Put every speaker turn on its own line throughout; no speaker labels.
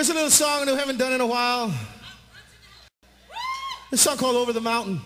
It's a little song that we haven't done in a while. It's a song called Over the Mountain.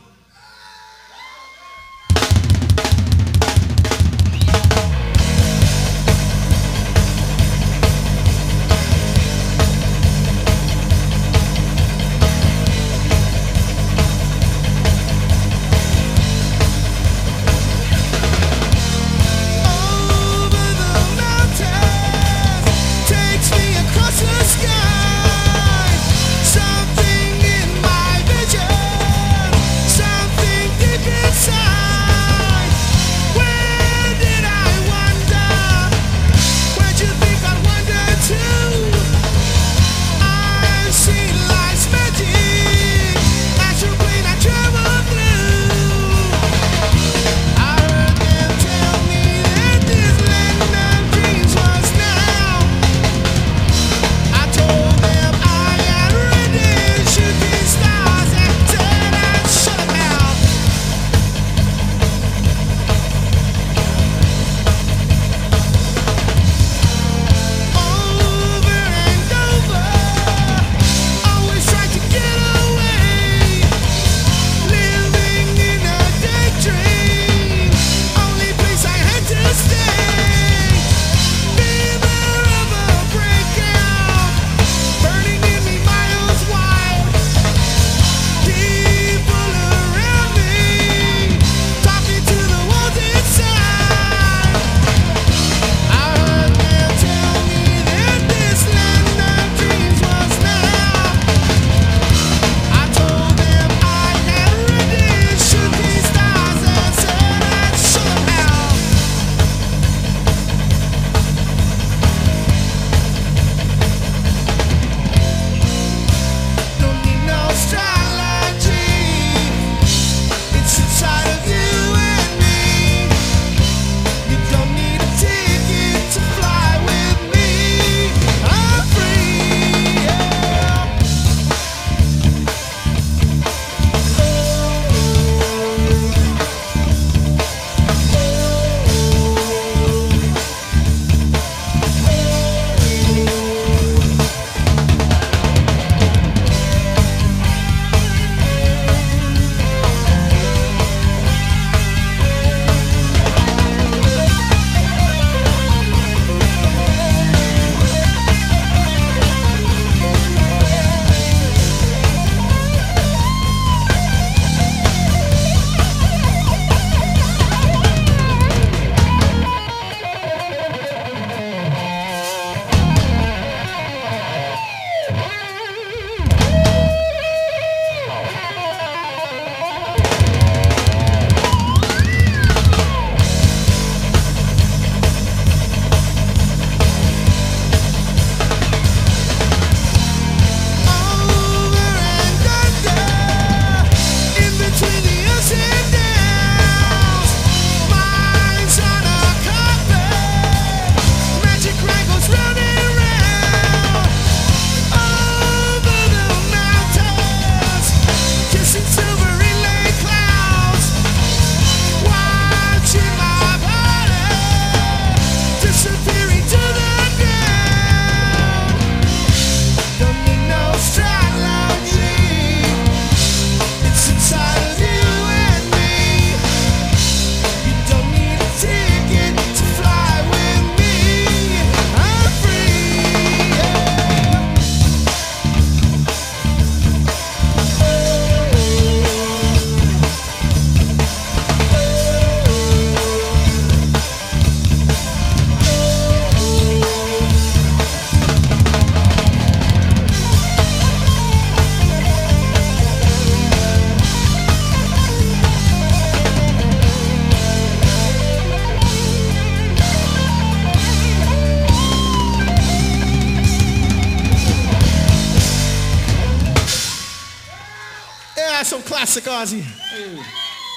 That's some classic Ozzy. Mm.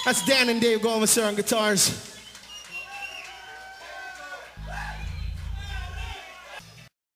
That's Dan and Dave going with certain guitars.